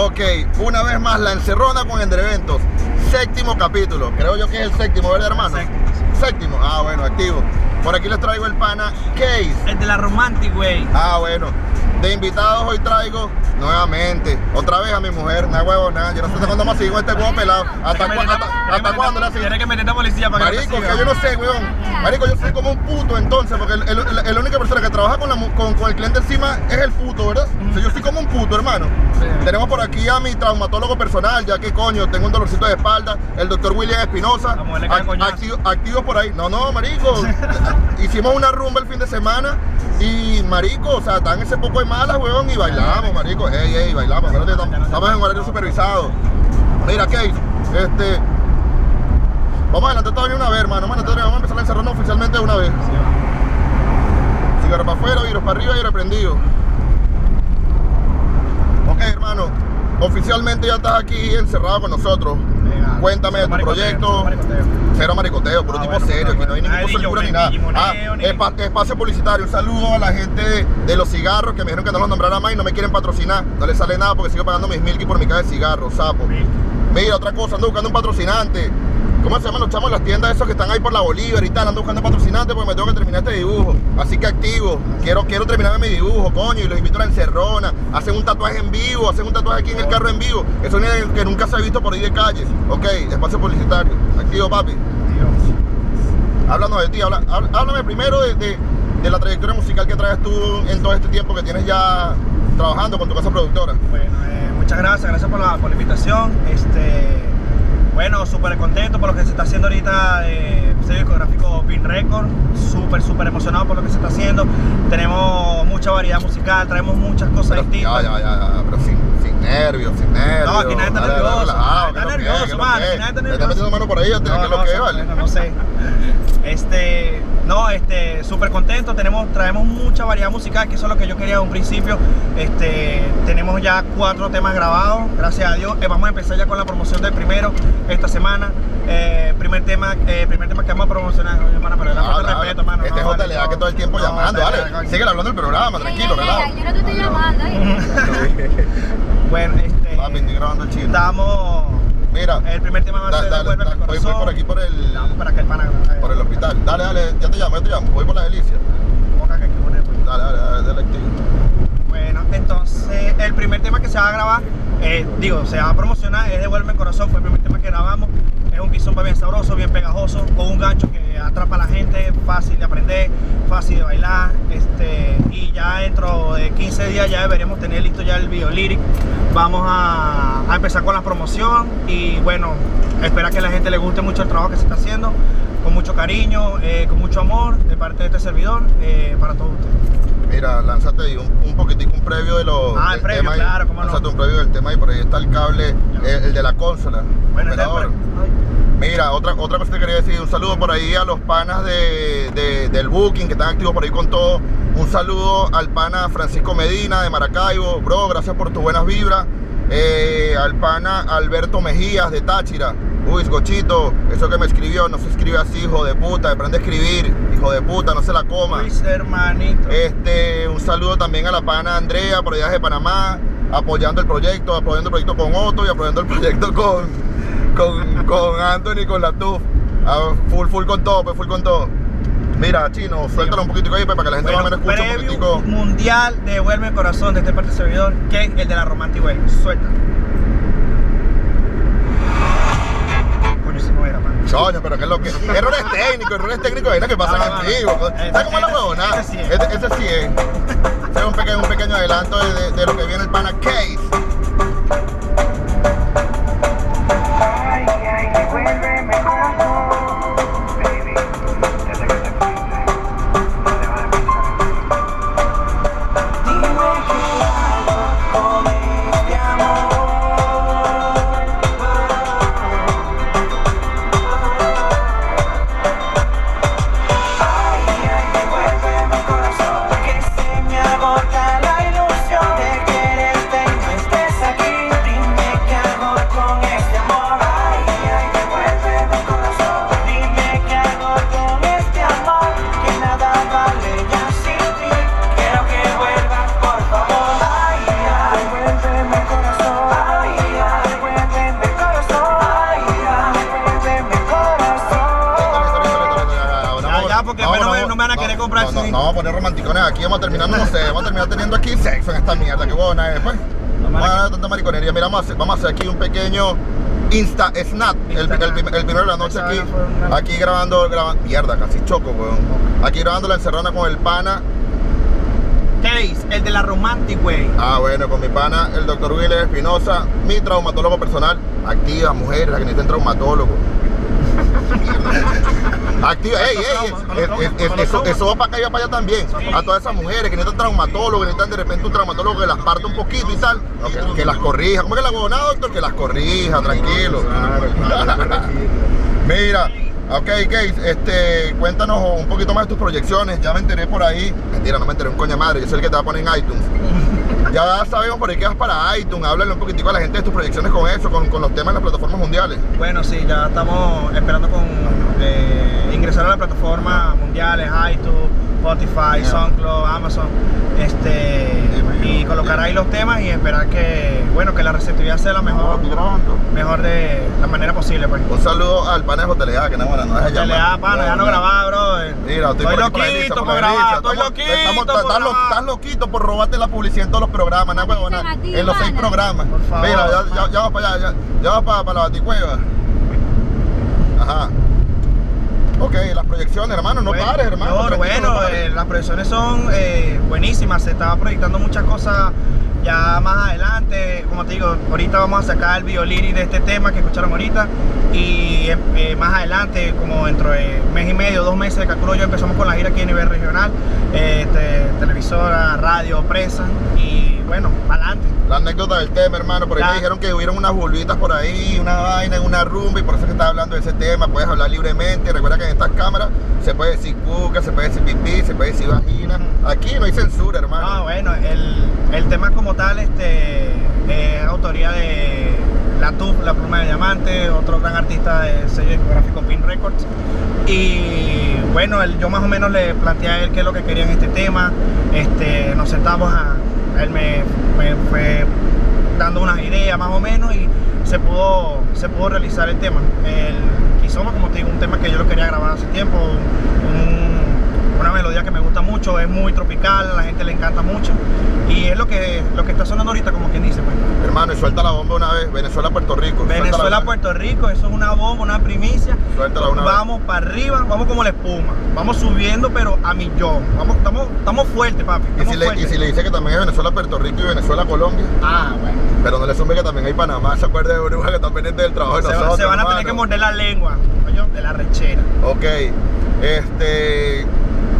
Ok, una vez más, la encerrona con Eventos. Séptimo capítulo. Creo yo que es el séptimo, ¿verdad, hermano? Séptimo. Séptimo. Ah, bueno, activo. Por aquí les traigo el pana Case. El de la Romantic, güey. Ah, bueno. De invitados hoy traigo nuevamente, otra vez a mi mujer, nada huevo, nada. Yo no sé cuándo más sigo este huevo pelado. ¿Hasta, cu- hasta, hasta cuándo la sigo? Tienes que meterte a policía para que Marico, te que yo no sé, weón. Marico, yo soy como un puto entonces, porque el, el- el- la única persona que trabaja con, la con, con el cliente encima es el puto, ¿verdad? O sea, yo soy como un puto, hermano. Sí. Tenemos por aquí a mi traumatólogo personal, ya que coño, tengo un dolorcito de espalda, el doctor William Espinosa. A activo- activos por ahí. No, no, marico. Hicimos una rumba el fin de semana y, marico, o sea, están ese poco de malas, weón, y bailamos, marico. Ey, ey, bailamos. Estamos estamos en horario supervisado. Mira, Case, este. Vamos adelante todavía una vez, hermano. Vamos a empezar la encerrona oficialmente de una vez. Cigarro para afuera, virus para arriba y reprendido. Ok, hermano. Oficialmente ya estás aquí encerrado con nosotros. Venga. Cuéntame de tu proyecto. maricoteo. Cero maricoteo, puro Ah, tipo bueno, serio, bueno, aquí no hay Nada de soltura ni nada. Ah, ni- espacio publicitario, un saludo a la gente de, de los cigarros que me dijeron que no los nombrara más y no me quieren patrocinar. No les sale nada porque sigo pagando mis milky por mi caja de cigarros, sapo. Mira, otra cosa, ando buscando un patrocinante. ¿Cómo se llaman los chamos las tiendas esos que están ahí por la Bolívar y tal? Ando buscando patrocinante porque me tengo que terminar este dibujo. Así que activo. Quiero, quiero terminarme mi dibujo, coño. Y los invito a la encerrona. Hacen un tatuaje en vivo, hacen un tatuaje aquí en el carro en vivo. Eso es que nunca se ha visto por ahí de calle. Ok, espacio publicitario. Activo, papi. Dios. Háblanos de ti, habla- hab- háblame primero de, de- de la trayectoria musical que traes tú en todo este tiempo que tienes ya trabajando con tu casa productora. Bueno, eh, muchas gracias, gracias por la, por la invitación. Este, bueno, súper contento por lo que se está haciendo ahorita de sello discográfico Pin Record. Súper, súper emocionado por lo que se está haciendo. Tenemos mucha variedad musical, traemos muchas cosas Pero, distintas. ya, ya, ya, pero sin, sin nervios, sin nervios. No, aquí nadie está nervioso, está nervioso, ¿Qué es lo mano, que aquí nadie está ¿Le nervioso. metiendo mano por ahí? ¿Qué es No, lo no, que sí, vale? no sé. No, este, súper contento. Tenemos, traemos mucha variedad musical, que eso es lo que yo quería en un principio. Este, tenemos ya cuatro temas grabados, gracias a Dios. Eh, vamos a empezar ya con la promoción del primero esta semana. Eh, primer tema, eh, primer tema que vamos a promocionar, Oye, hermana, pero la falta de respeto, hermano. Este no, es vale, JLA que todo el tiempo No, llamando, dale, dale. dale, Sigue hablando del programa, tranquilo, relaja. Yo no te estoy llamando, ¿eh? Bueno, este, Papi, estoy grabando el chino. estamos, Mira, el primer tema va a ser dale, dale, voy, voy por aquí por el, Vamos para que el pana por el hospital. Dale, dale, ya te llamo, ya te llamo. Voy por la delicia. Que hay que poner, pues. Dale, dale, dale, dale activo. Bueno, entonces el primer tema que se va a grabar, eh, digo, se va a promocionar, es Devuelve el Corazón, fue el primer tema que grabamos. Es un kizomba bien sabroso, bien pegajoso, con un gancho que atrapa a la gente, fácil de aprender, fácil de bailar. Este, y ya dentro de 15 días ya deberíamos tener listo ya el video lyric. Vamos a, a empezar con la promoción y bueno, espera que a la gente le guste mucho el trabajo que se está haciendo, con mucho cariño, eh, con mucho amor de parte de este servidor, eh, para todos ustedes. Mira, lánzate un, un poquitico un previo de los. Ah, el previo, tema ahí. claro, cómo no. Lánzate un previo del tema y por ahí está el cable, el, el de la consola. Bueno, operador. entonces, Mira, otra, otra cosa que quería decir, un saludo por ahí a los panas de, de- del Booking que están activos por ahí con todo. Un saludo al pana Francisco Medina de Maracaibo, bro, gracias por tus buenas vibras. Eh, al pana Alberto Mejías de Táchira. Uy, Gochito, eso que me escribió, no se escribe así, hijo de puta, aprende a escribir, hijo de puta, no se la coma. Luis, hermanito. Este, un saludo también a la pana Andrea por allá de Panamá, apoyando el proyecto, apoyando el proyecto con Otto y apoyando el proyecto con, con, con Anthony, con la TUF. Ah, full, full con todo, pues full con todo. Mira, chino, suéltalo un poquitico ahí pues, para que la gente más o Bueno, menos escuche un poquitico. mundial de Vuelve el Corazón de este parte del servidor, que es el de la Romantic Way. Suelta. Coño, si no era, man. Coño, pero qué es lo que. Errores técnicos, errores técnicos, hay que pasan Vale, vale. antiguos. Ese- ¿Sabes cómo es la huevona? ese sí es. Ese, ese sí es. Ese es un pequeño, un pequeño adelanto de, de- de lo que viene el pana Case. Comprar no, el no, CD. no vamos a poner romanticones aquí, vamos a terminar, no sé, vamos a terminar teniendo aquí sexo en esta mierda, qué buena es, después. No, Vamos a dar tanta mariconería. Mira, vamos a hacer, vamos a hacer aquí un pequeño Insta Snap, el, el, el prim- el primero de la noche aquí, aquí grabando, grabando, mierda, casi choco, weón. Aquí grabando la encerrona con el pana, Case, el de la Romantic Way. ah bueno, con mi pana, el doctor Willer Espinosa, mi traumatólogo personal, activa mujeres, las que necesiten traumatólogo. Activa, ey, ey, es- con los eso, va para acá y va para allá también. A todas esas mujeres que necesitan traumatólogo, que necesitan de repente un traumatólogo que las parte un poquito y tal, que, las corrija. ¿Cómo que la huevona, doctor? Que las corrija, tranquilo. Mira, ok, Case, este, cuéntanos un poquito más de tus proyecciones. Ya me enteré por ahí. Mentira, no me enteré un coña madre. Yo soy el que te va a poner en iTunes. Ya sabemos por ahí que vas para iTunes. Háblale un poquitico a la gente de tus proyecciones con eso, con, los temas de las plataformas mundiales. Bueno, sí, ya estamos esperando con eh, ingresar a las plataformas mundiales, iTunes, Spotify, SoundCloud, Amazon, este, y colocar ahí los temas y esperar que, bueno, que la receptividad sea la mejor, mejor de la manera posible, pues. Un saludo al pana de JLA, que no, bueno, no deja Ya le da pana, ya no grababa, bro. Mira, estoy, estoy por aquí por la loquito por grabar, estoy Estamos- loquito estamos- por estás lo- grabar. Estás loquito por robarte la publicidad en todos los programas, ¿no, huevona? En los seis programas. Por favor, Mira, ya, ya, para allá, ya, ya vas para, para la baticueva. Ajá. Ok, las proyecciones, hermano, no Bueno, pares, hermano. no, bueno, no eh, las proyecciones son eh, buenísimas, se estaba proyectando muchas cosas ya más adelante, como te digo, ahorita vamos a sacar el violín de este tema que escucharon ahorita y eh, más adelante, como dentro de mes y medio, dos meses, calculo yo, empezamos con la gira aquí a nivel regional, eh, te- televisora, radio, prensa y bueno, adelante. La anécdota del tema, hermano, por ahí Ya. me dijeron que hubieron unas bulbitas por ahí, una vaina en una rumba y por eso es que estaba hablando de ese tema, puedes hablar libremente, recuerda que en estas cámaras se puede decir cuca, se puede decir pipí, se puede decir vagina, aquí no hay censura, hermano. No, bueno, el, el tema como tal este, es autoría de La Tuf, La Pluma de Diamante, otro gran artista del sello discográfico Pin Records. Y bueno, él- yo más o menos le planteé a él qué es lo que quería en este tema. Este, nos sentamos a. Él me, me fue dando unas ideas más o menos y se pudo, se pudo realizar el tema. El como te digo, un tema que yo lo quería grabar hace tiempo, un- una melodía que me gusta mucho, es muy tropical, a la gente le encanta mucho y es lo que, lo que está sonando ahorita, como quien dice. Pues. Hermano, y suelta la bomba una vez, Venezuela, Puerto Rico. suéltala Venezuela, una- Puerto Rico, eso es una bomba, una primicia. Suéltala una vez. vamos para arriba, vamos como la espuma, vamos subiendo pero a millón. Vamos, estamos, estamos fuertes, papi. Y si, le, y si le dice que también es Venezuela, Puerto Rico y Venezuela, Colombia, Ah, bueno. pero no le sume que también hay Panamá, se acuerda de Bruja que están pendientes del trabajo de Se, nosotros. se van a tener que morder la lengua, de la rechera. Ok, este.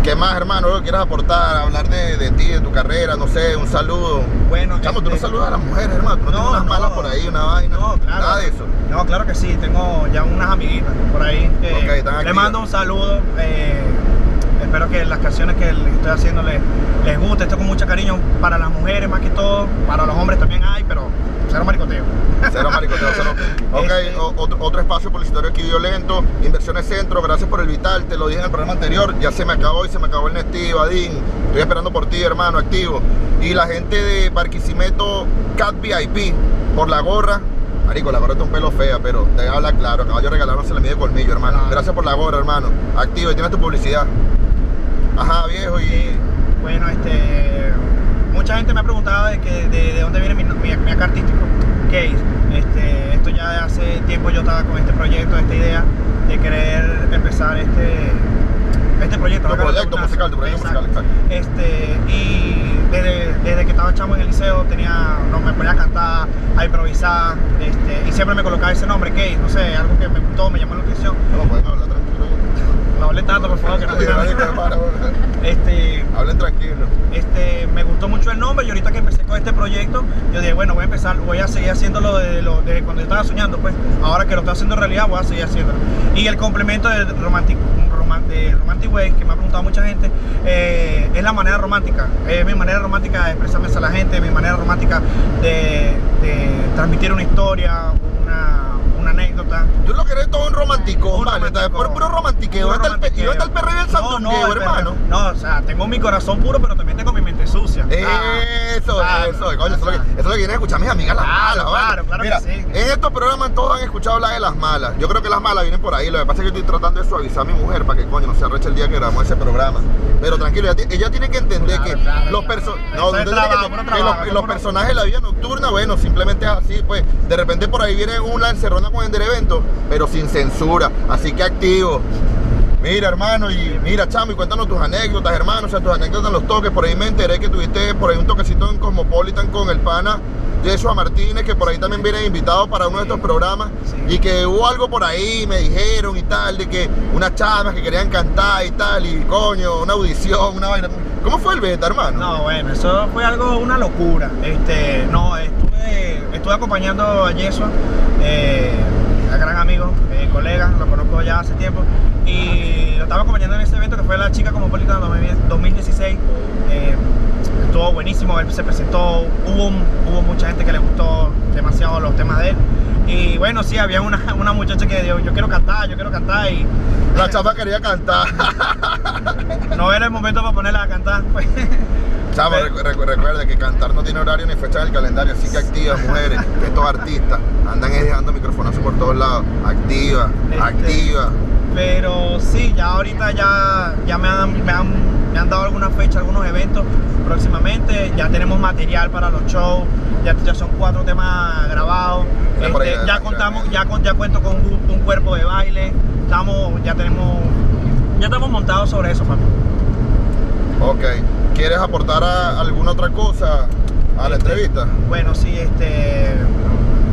¿Qué más, hermano? ¿Qué quieras aportar? Hablar de, de ti, de tu carrera, no sé, un saludo. Bueno, Chamo, tú no este- saludas a las mujeres, hermano. Tú no, tienes No, unas no. malas por ahí, una vaina. No, claro. Nada de eso. No, claro que sí, tengo ya unas amiguitas por ahí que Ok, están le activas. mando un saludo. eh, espero que las canciones que estoy haciendo les, les guste. Esto con mucho cariño para las mujeres más que todo, para los hombres también hay, pero cero maricoteo. Cero maricoteo, cero. Ok, Este- otro, otro espacio publicitario aquí violento. Inversiones Centro, gracias por el vital. Te lo dije en el programa anterior. Ya se me acabó y se me acabó el Nestivo, Adín. Estoy esperando por ti, hermano, activo. Y la gente de Barquisimeto Cat VIP por la gorra. Marico, la gorra está un pelo fea, pero te habla claro. Caballo regalado no se le mide colmillo, hermano. Gracias por la gorra, hermano. Activo y tienes tu publicidad. Ajá, viejo, y. Bueno, este, mucha gente me ha preguntado de, que, de, de dónde viene mi, mi, mi acá artístico. Case. Este, esto ya de hace tiempo yo estaba con este proyecto, esta idea de querer empezar este, este proyecto. Tu proyecto musical, tu proyecto musical, exacto. Este, y desde, desde que estaba chamo en el liceo tenía, no, me ponía a cantar, a improvisar, este, y siempre me colocaba ese nombre, Case, no sé, algo que me gustó, me llamó la atención. No. No hablé tanto, por favor, que no hermano, Este, Hablen tranquilo. este, me gustó mucho el nombre y ahorita que empecé con este proyecto, yo dije, bueno, voy a empezar, voy a seguir haciéndolo de, lo, de cuando yo estaba soñando, pues ahora que lo estoy haciendo realidad, voy a seguir haciéndolo. Y el complemento de Romantic, roman- de romantic Way, que me ha preguntado mucha gente, eh, es la manera romántica, es mi manera romántica de expresarme a la gente, mi manera romántica de, de transmitir una historia, una, una anécdota Tú lo que eres todo un romántico, Un vale, romántico. por puro romantiqueo. Puro ¿Dónde está el pe- ¿Y romantiqueo. dónde está el perreo y el No, no, hermano? No, o sea, tengo mi corazón puro, pero también tengo mi mente sucia. Ah, Eso, claro, eso, coño, eso es lo que, que escuchar mis amigas las Claro, malas, ¿vale? claro, claro que Mira, sí. en estos programas todos han escuchado hablar de las malas. Yo creo que las malas vienen por ahí. Lo que pasa es que estoy tratando de suavizar a mi mujer para que coño no se arreche el día que grabamos ese programa. Pero tranquilo, ella, ti- ella tiene que entender que los perso- Eso no, es usted tiene que trabajo, entender puro que trabajo, los, personajes de la vida nocturna, bueno, simplemente es así, pues. De repente por ahí viene una encerrona con el pero sin censura. Así que activo. Mira, hermano, y mira, chamo, y cuéntanos tus anécdotas, hermano, o sea, tus anécdotas en los toques. Por ahí me enteré que tuviste por ahí un toquecito en Cosmopolitan con el pana Yeshua Martínez, que por ahí también viene invitado para uno de estos programas. Y que hubo algo por ahí, me dijeron y tal, de que unas chavas que querían cantar y tal, y coño, una audición, una vaina. ¿Cómo fue el beta, hermano? No, bueno, eso fue algo, una locura. Este, no, estuve, estuve acompañando a Yesua, eh, a gran amigo, eh, colega, lo conozco ya hace tiempo, y lo estaba acompañando en este evento que fue la chica Cosmopolitan 2016. Eh, estuvo buenísimo, él se presentó, hubo, un- hubo mucha gente que le gustó demasiado los temas de él. Y bueno, sí, había una, una muchacha que dijo, yo quiero cantar, yo quiero cantar, y La chava quería cantar. no era el momento para ponerla a cantar. pues. Recu- recuerda que cantar no tiene horario ni fecha en el calendario, así que activa, mujeres, estos artistas andan dejando microfonazos por todos lados. Activa, Este, activa. Pero sí, ya ahorita ya, ya me, han, me, han, me han dado algunas fechas, algunos eventos próximamente. Ya tenemos material para los shows, ya, ya son cuatro temas grabados. Este, ya, contamos, ya. ya, con- ya cuento con un, un cuerpo de baile. Estamos, ya tenemos, ya estamos montados sobre eso, papi. Ok. ¿Quieres aportar a alguna otra cosa a la Este, entrevista? Bueno, sí, este,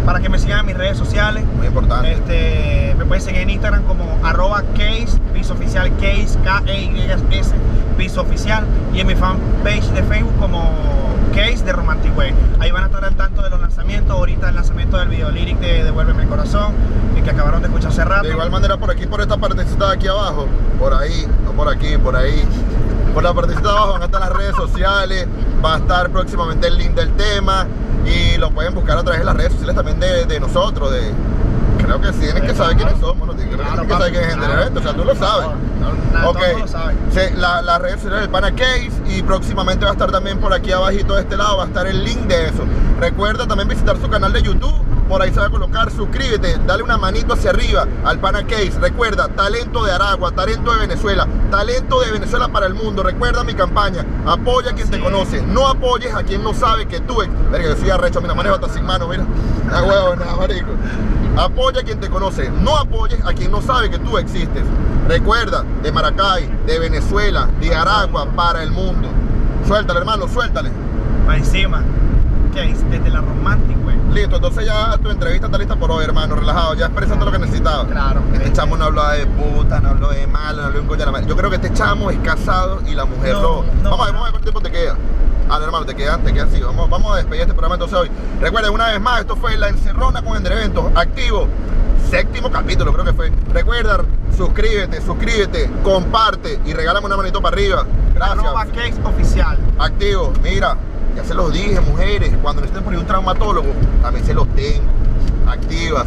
para que me sigan en mis redes sociales. Muy importante. Este, me pueden seguir en Instagram como arroba case, piso oficial case, K-E-Y-S, piso oficial. Y en mi fanpage de Facebook como case de Romantic Way. Ahí van a estar al tanto de los lanzamientos. Ahorita el lanzamiento del video lyric de Devuélveme el corazón, el que acabaron de escuchar hace rato. De igual manera, por aquí, por esta partecita de aquí abajo, por ahí, no por aquí, por ahí, por la partecita de abajo van a estar las redes sociales, va a estar próximamente el link del tema y lo pueden buscar a través de las redes sociales también de, de nosotros, de... Creo que sí, tienen que saber quiénes somos, ¿no? Claro, tienen que saber quién es el claro. evento, o sea, tú lo sabes. No, no, Ok, todo el mundo sabe. Sí, la- las redes sociales del Pana Case y próximamente va a estar también por aquí abajito de este lado, va a estar el link de eso. Recuerda también visitar su canal de YouTube, por ahí se va a colocar, suscríbete, dale una manito hacia arriba al Pana Case. Recuerda, talento de Aragua, talento de Venezuela, talento de Venezuela para el mundo. Recuerda mi campaña, apoya a quien te conoce, no apoyes a quien no sabe que tú... Verga, yo soy arrecho, mira, manejo hasta sin mano, mira. Ah, huevo, nada, marico. Apoya a quien te conoce, no apoyes a quien no sabe que tú existes. Recuerda, de Maracay, de Venezuela, de Aragua, para el mundo. Suéltale, hermano, suéltale. Va encima. Desde la Romantic Way. Listo, entonces ya tu entrevista está lista por hoy, hermano, relajado, ya expresaste lo que necesitaba. Claro. Este chamo no habló de puta, no habló de malo, no habló de un coño de la madre. Yo creo que este chamo es casado y la mujer No, lo. no. Vamos a ver, vamos a ver cuánto tiempo te queda. Ah, no, hermano, te quedan, te quedan así. Vamos, vamos a despedir este programa entonces hoy. Recuerden una vez más, esto fue La Encerrona con Ender Eventos, activo. Séptimo capítulo, creo que fue. Recuerda, suscríbete, suscríbete, comparte y regálame una manito para arriba. Gracias. Arroba oficial. Activo, mira, ya se los dije, mujeres, cuando necesiten por ahí un traumatólogo, también se los tengo. Activas.